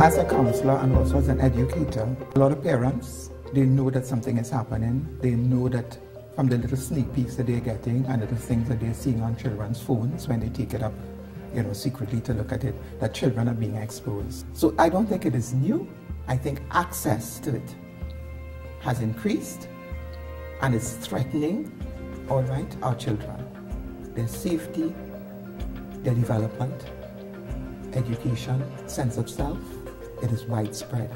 As a counselor and also as an educator, a lot of parents, they know that something is happening. They know that from the little sneak peeks that they're getting and little things that they're seeing on children's phones when they take it up, you know, secretly to look at it, that children are being exposed. So I don't think it is new. I think access to it has increased and it's threatening, all right, our children, their safety, their development, education, sense of self. It is widespread.